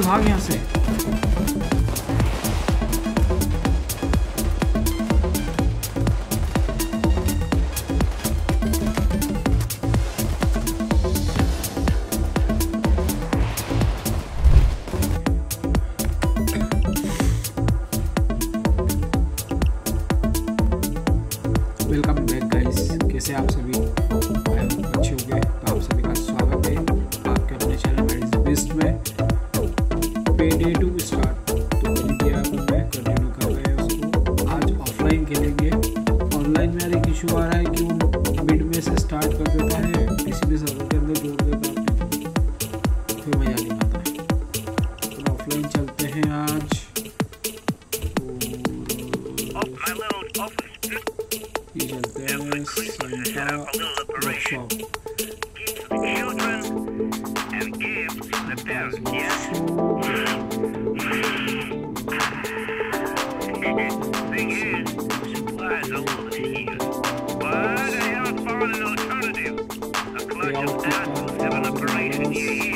चल भाग यहाँ से। वेलकम बैक गाइस कैसे आप सभी? guilty. But I have found an alternative. A clutch of assholes have an operation here.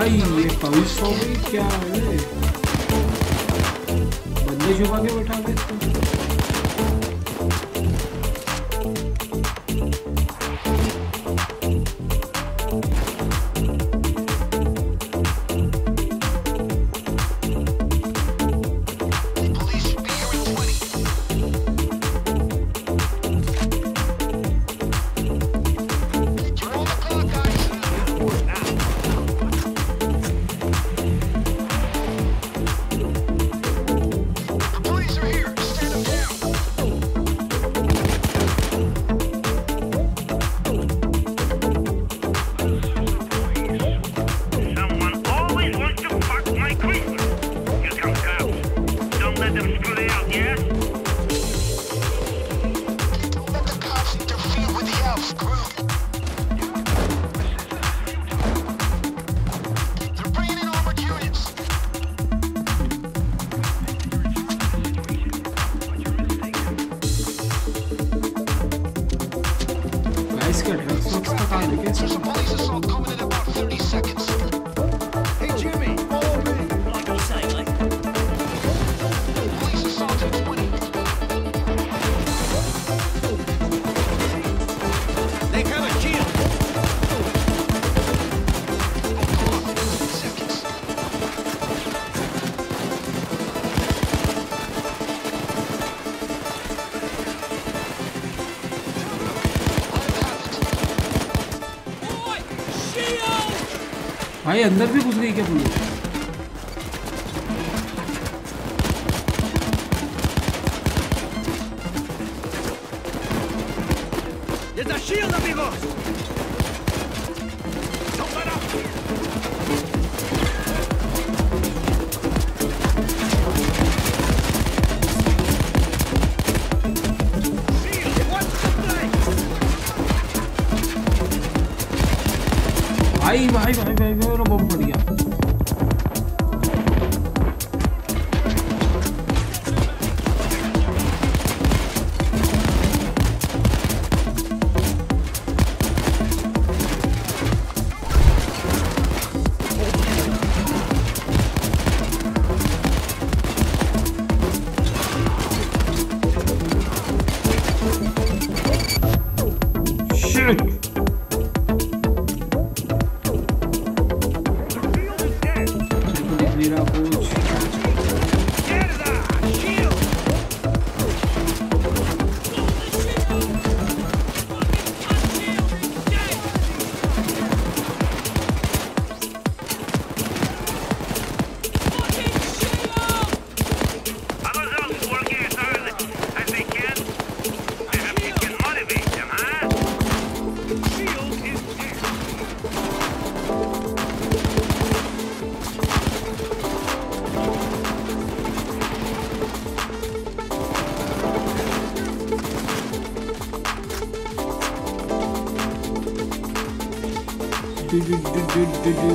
भाई ये पाउस हो गई क्या है? बंदे छुपा के बैठा दे भाई अंदर भी घुस गई क्या पुलिस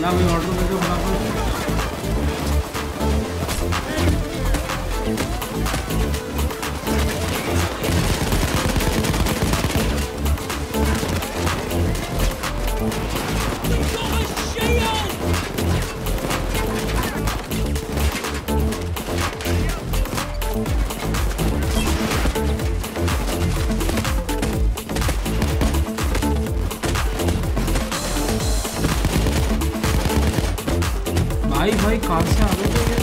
না আমি অটোমেটিক Thank you.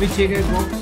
पीछे गए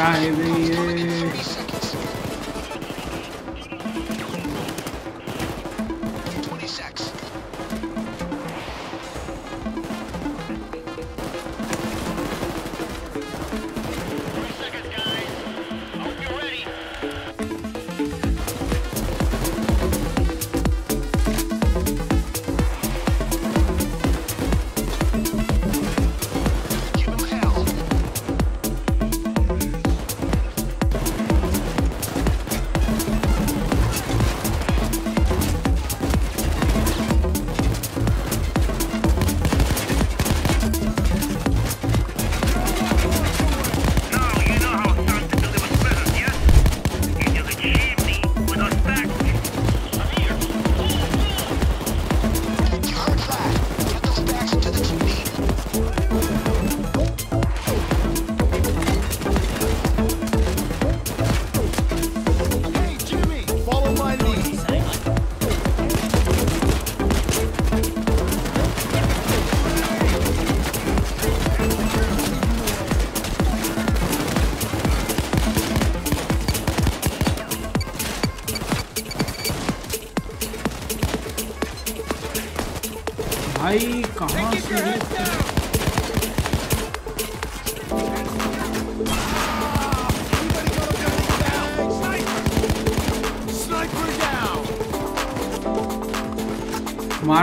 Right.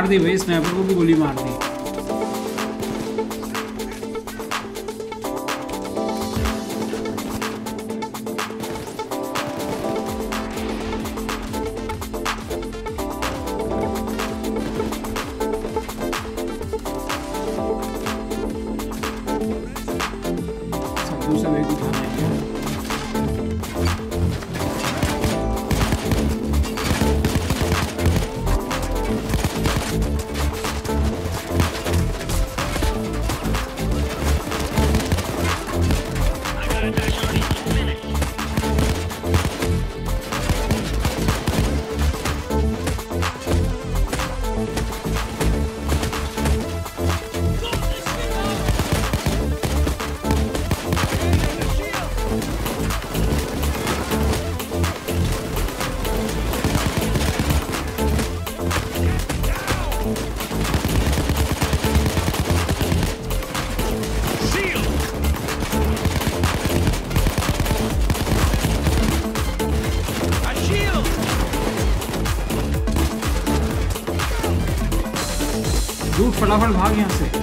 दी भाई स्नाइपर को भी गोली मार दी। फटाफट भाग यहाँ से।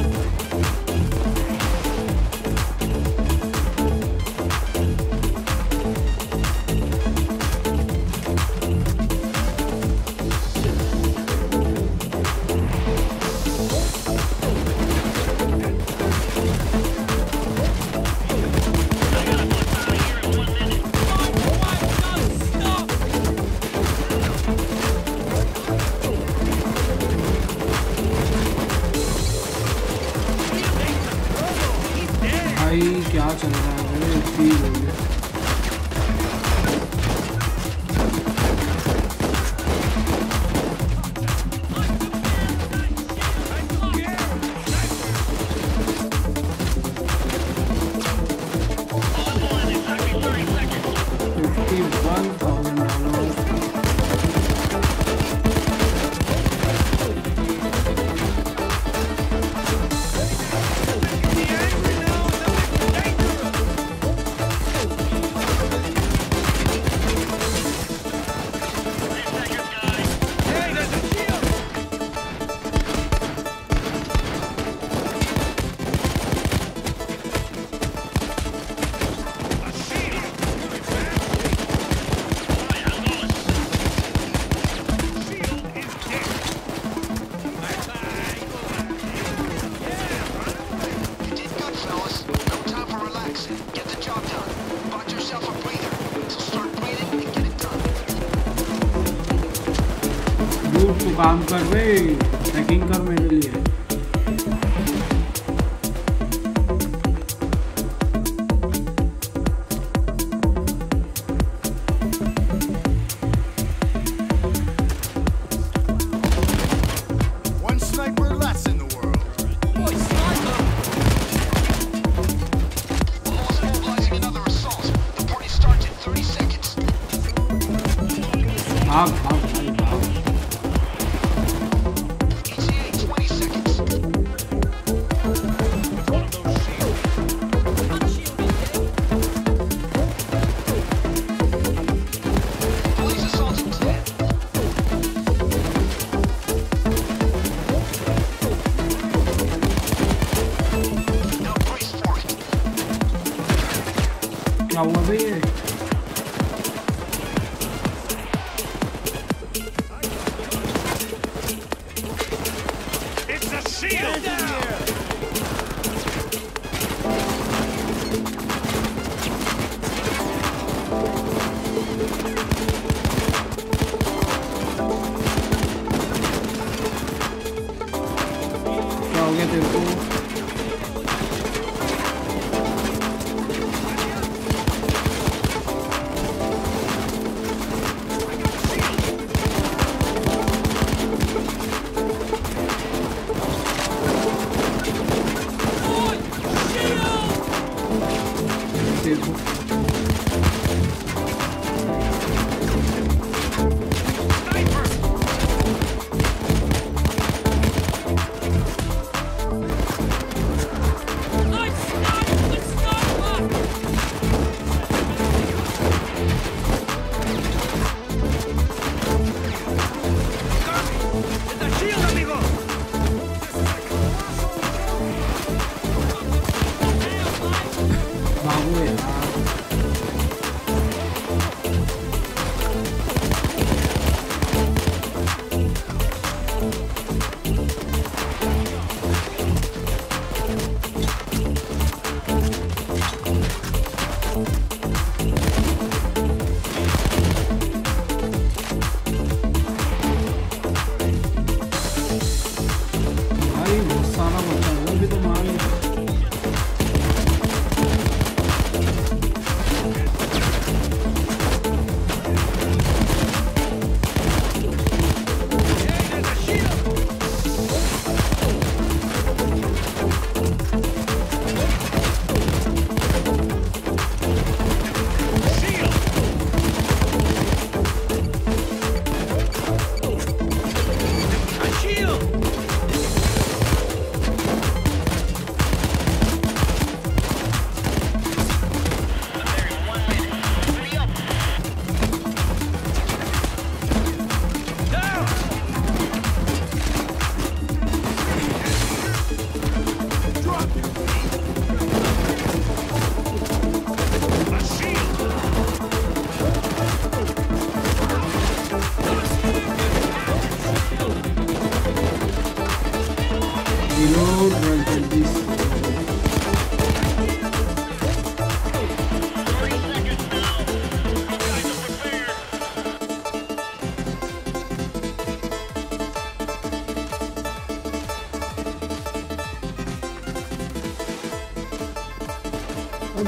Thank. Ini.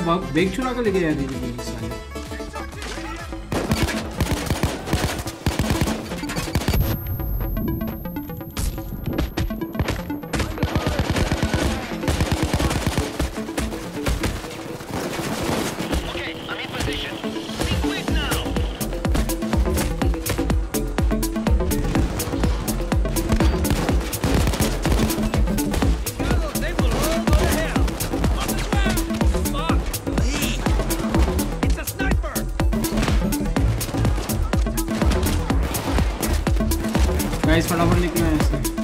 막 맥추락을 얘기해야 되지 गाइस फटाफट निकले है इससे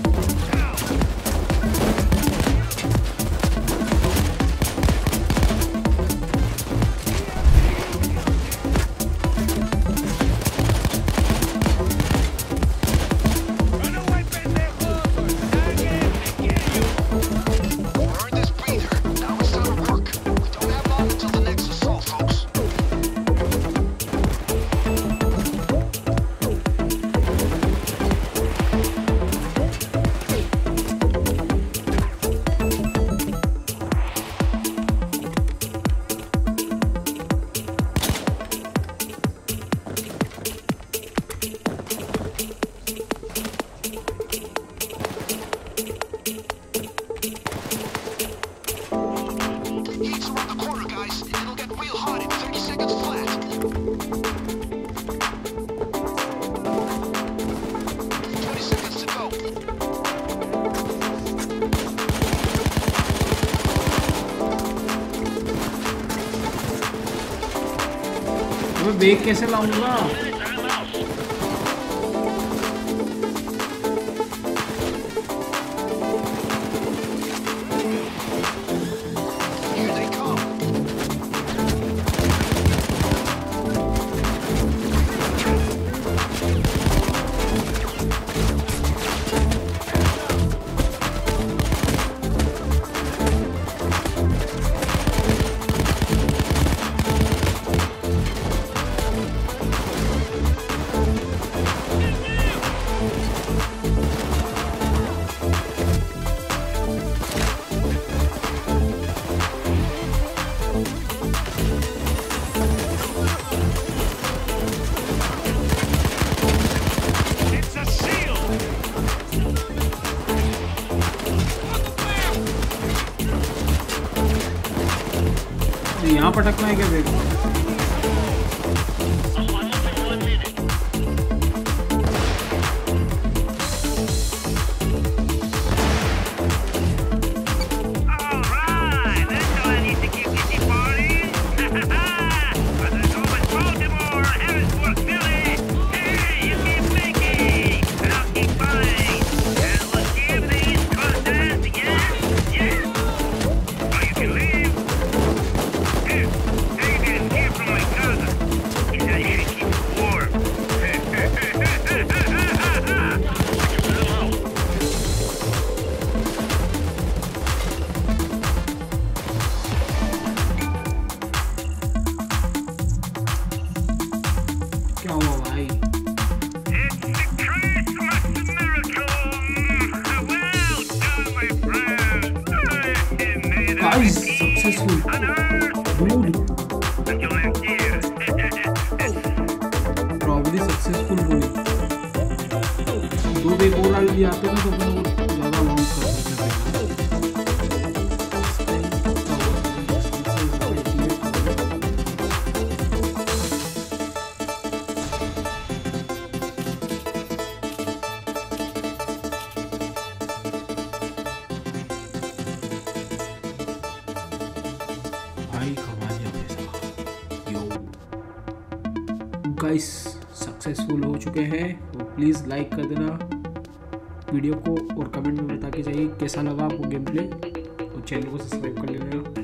que es el ahogado. यहाँ पे भी अपन को ज़्यादा लॉन्ग कर देना है गाइस सक्सेसफुल हो चुके हैं। तो प्लीज़ लाइक कर देना। वीडियो को और कमेंट में बता के जाइए कैसा लगा आपको गेम प्ले और चैनल को सब्सक्राइब कर लेना।